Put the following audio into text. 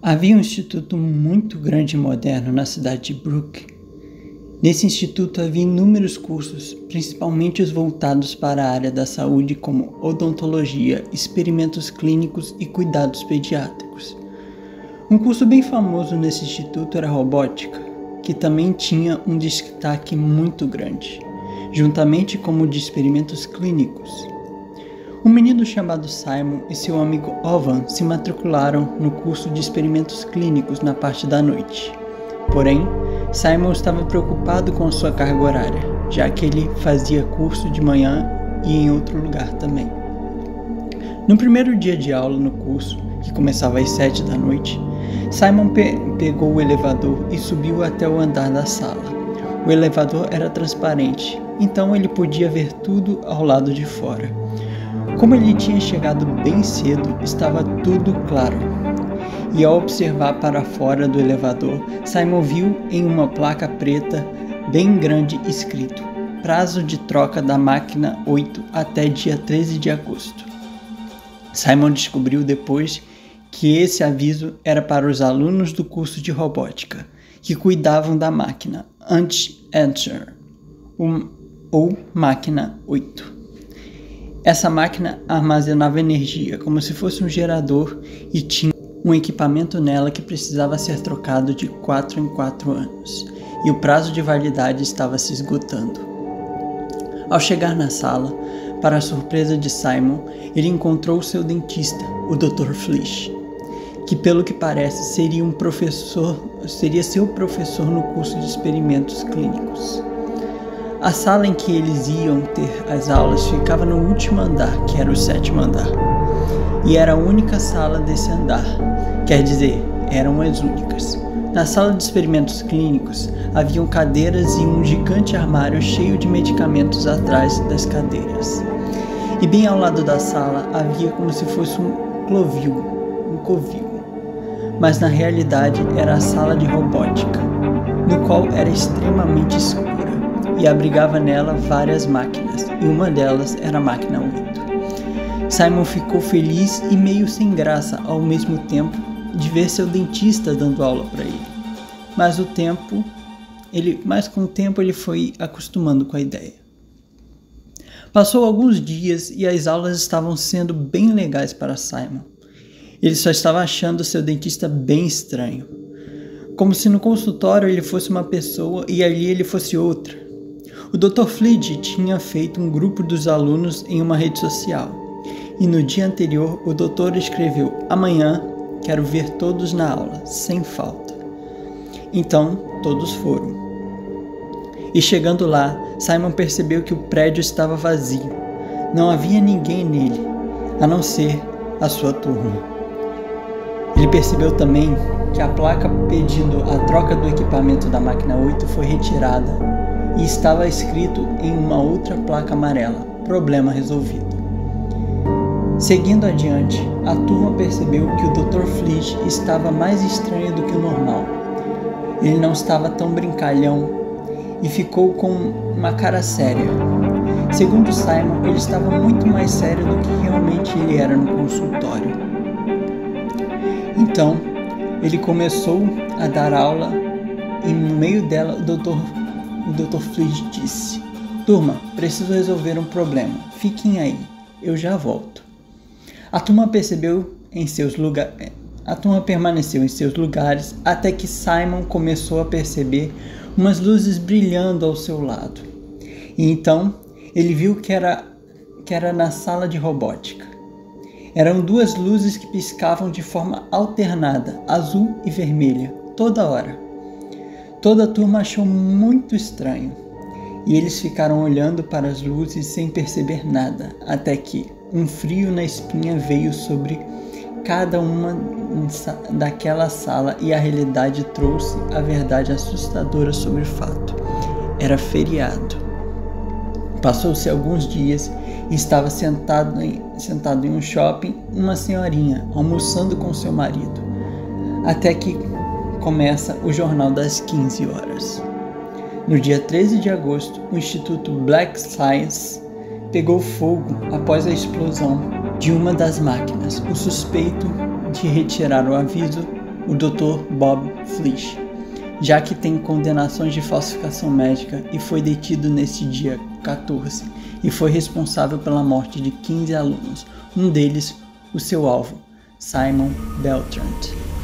Havia um instituto muito grande e moderno na cidade de Brook. Nesse instituto havia inúmeros cursos, principalmente os voltados para a área da saúde, como odontologia, experimentos clínicos e cuidados pediátricos. Um curso bem famoso nesse instituto era robótica, que também tinha um destaque muito grande, juntamente com o de experimentos clínicos. Um menino chamado Simon e seu amigo Ovan se matricularam no curso de experimentos clínicos na parte da noite. Porém, Simon estava preocupado com sua carga horária, já que ele fazia curso de manhã e em outro lugar também. No primeiro dia de aula no curso, que começava às sete da noite, Simon pe pegou o elevador e subiu até o andar da sala. O elevador era transparente, então ele podia ver tudo ao lado de fora. Como ele tinha chegado bem cedo, estava tudo claro. E ao observar para fora do elevador, Simon viu em uma placa preta bem grande escrito: Prazo de troca da máquina 8 até dia 13 de agosto. Simon descobriu depois que esse aviso era para os alunos do curso de robótica que cuidavam da máquina Anti-Answer, ou máquina 8. Essa máquina armazenava energia como se fosse um gerador e tinha um equipamento nela que precisava ser trocado de 4 em 4 anos, e o prazo de validade estava se esgotando. Ao chegar na sala, para a surpresa de Simon, ele encontrou seu dentista, o Dr. Flish, que pelo que parece seria um professor, seria seu professor no curso de experimentos clínicos. A sala em que eles iam ter as aulas ficava no último andar, que era o sétimo andar. E era a única sala desse andar, quer dizer, eram as únicas. Na sala de experimentos clínicos haviam cadeiras e um gigante armário cheio de medicamentos atrás das cadeiras. E bem ao lado da sala havia como se fosse um clovil, um covil. Mas na realidade era a sala de robótica, no qual era extremamente escuro e abrigava nela várias máquinas, e uma delas era a máquina 8. Simon ficou feliz e meio sem graça ao mesmo tempo de ver seu dentista dando aula para ele. Mas o tempo, ele, mas com o tempo ele foi acostumando com a ideia. Passou alguns dias e as aulas estavam sendo bem legais para Simon. Ele só estava achando seu dentista bem estranho, como se no consultório ele fosse uma pessoa e ali ele fosse outra. O Dr. Fleet tinha feito um grupo dos alunos em uma rede social. E no dia anterior, o doutor escreveu: Amanhã quero ver todos na aula, sem falta. Então, todos foram. E chegando lá, Simon percebeu que o prédio estava vazio. Não havia ninguém nele, a não ser a sua turma. Ele percebeu também que a placa pedindo a troca do equipamento da máquina 8 foi retirada e estava escrito em uma outra placa amarela: Problema resolvido. Seguindo adiante, a turma percebeu que o Dr. Fleet estava mais estranho do que o normal. Ele não estava tão brincalhão e ficou com uma cara séria. Segundo Simon, ele estava muito mais sério do que realmente ele era no consultório. Então, ele começou a dar aula e no meio dela o Dr o Dr. Fleet disse: Turma, preciso resolver um problema. Fiquem aí, eu já volto. A turma percebeu em seus lugares. A turma permaneceu em seus lugares até que Simon começou a perceber umas luzes brilhando ao seu lado. E então ele viu que era, que era na sala de robótica. Eram duas luzes que piscavam de forma alternada, azul e vermelha, toda hora. Toda a turma achou muito estranho e eles ficaram olhando para as luzes sem perceber nada, até que um frio na espinha veio sobre cada uma daquela sala e a realidade trouxe a verdade assustadora sobre o fato. Era feriado. Passou-se alguns dias e estava sentado em, sentado em um shopping uma senhorinha almoçando com seu marido. Até que começa o Jornal das 15 Horas. No dia 13 de agosto, o Instituto Black Science pegou fogo após a explosão de uma das máquinas. O suspeito de retirar o aviso o Dr. Bob Flish, já que tem condenações de falsificação médica e foi detido neste dia 14 e foi responsável pela morte de 15 alunos, um deles o seu alvo, Simon Beltrand.